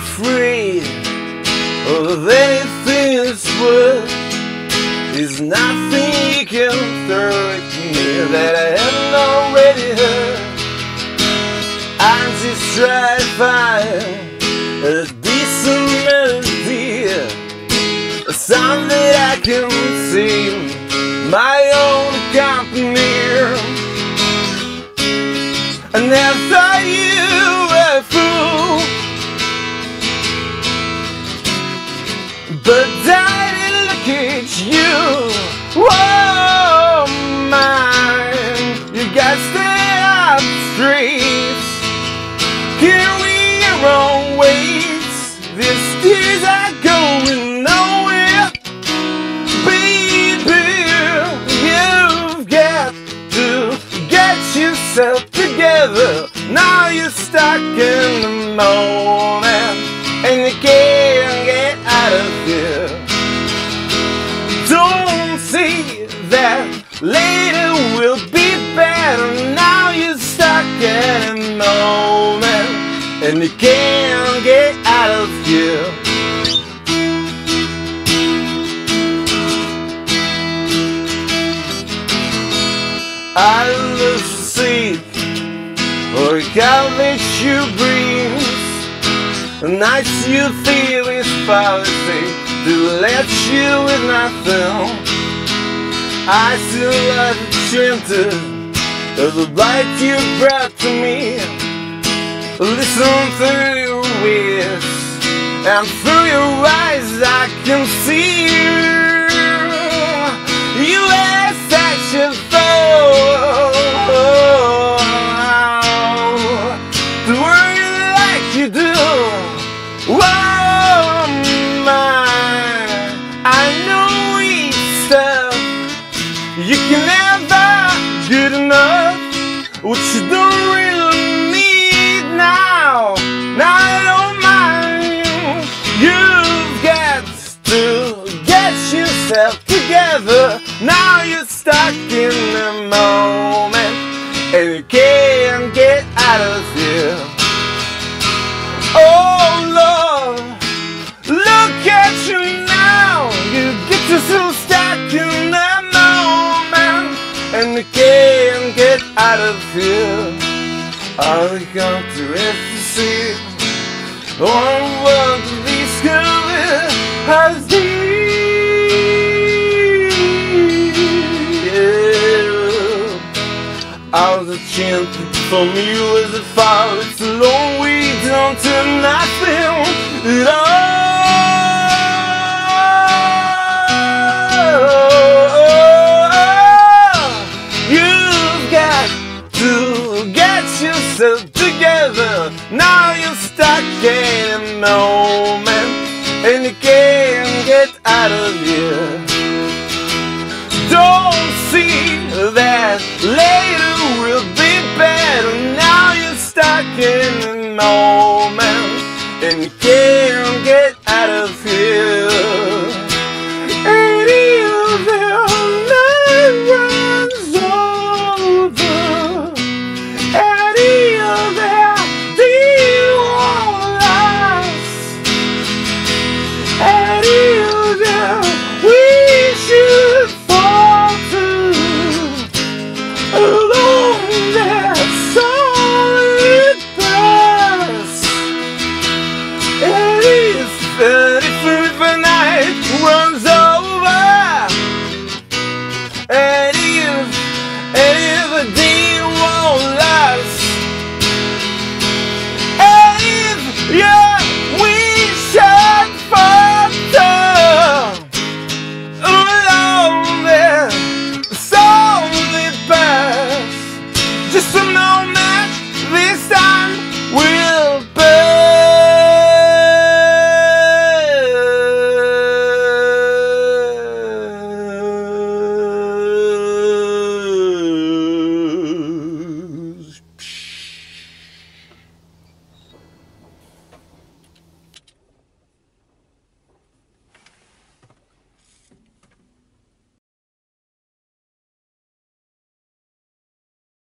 afraid of anything that's worth. There's nothing you can throw at me that I haven't already heard. I'm just trying to find a decent melody, a song that I can sing my own company. And I thought you but didn't look at you. Oh, Whoa, mine, you got stay up straight. Carry your own weight. These tears are going nowhere, baby. You've got to get yourself together. Now you're stuck in the moment, moment, and you can't get out of here. I love to see or how that you breathe. The nights you feel is policy to let you with nothing. I still love the chanted of the light you brought to me. Listen through your ears and through your eyes I can see you. You are such a fool to worry like you do. Whoa, my, I know it's tough. You can never get enough. What you don't together. Now you're stuck in the moment and you can't get out of here. Oh Lord, look at you now. You get yourself stuck in the moment and you can't get out of here. You got to ecstasy. One word to discover has deep. Chance from you as a fall. It's a long way down to nothing at all. You've got to get yourself together. Now you're stuck in a moment and you can't get out of here. Don't see that the moment and you